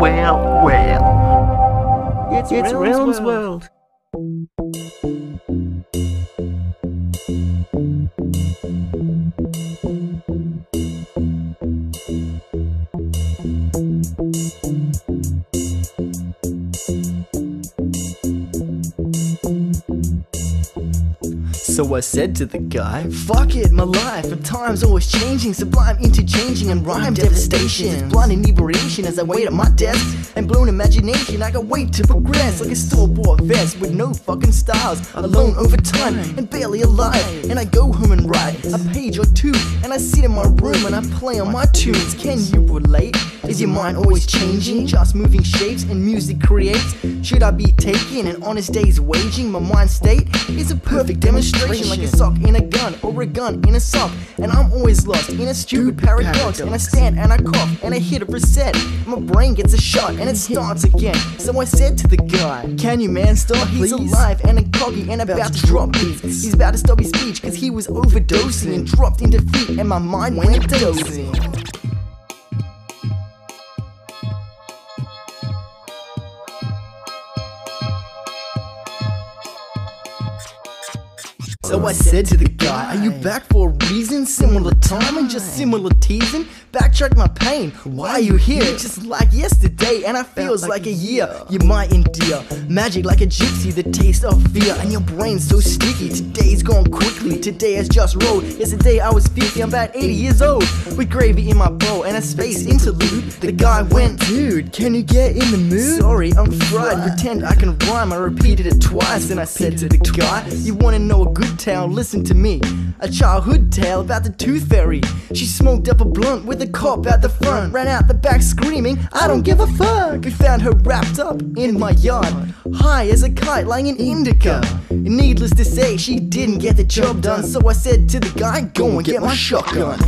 well, well. It's, it's Realm's, Realm's world. world. So I said to the guy, Fuck it, my life, at times always changing, sublime interchanging and rhyme devastation. Blind inebriation as I wait at my desk and blown imagination. I got wait to progress like a store-bought vest with no fucking styles, alone over time and barely alive. And I go home and write a page or two, and I sit in my room and I play on my tunes. Can you relate? Is your mind always changing? Just moving shapes and music creates? Should I be taking an honest day's waging? My mind state is a perfect demonstration like a sock in a gun or a gun in a sock. And I'm always lost in a stupid paradox. And I stand and I cough and I hit a reset. My brain gets a shot and it starts again. So I said to the guy, Can you man stop? He's alive and a coggy and about to drop beats. He's about to stop his speech cause he was overdosing and dropped in defeat and my mind went dozing. So I said to the guy, Are you back for a reason? Similar time and just similar teasing? Backtrack my pain. Why are you here? Just like yesterday, and I feels like a year. You might endear magic like a gypsy, the taste of fear, and your brain's so sticky. Today's gone quickly. Today has just rolled. Yesterday I was 50, I'm about 80 years old. With gravy in my bowl and a space interlude. The guy went, Dude, can you get in the mood? Sorry, I'm fried. Pretend I can rhyme. I repeated it twice, and I said to the guy, You wanna know a good tale? Listen to me. A childhood tale about the tooth fairy. She smoked up a blunt with a cop out the front, ran out the back screaming, I don't give a fuck. We found her wrapped up in my yard, high as a kite, lying in indica. Needless to say, she didn't get the job done, so I said to the guy, Go and get my shotgun.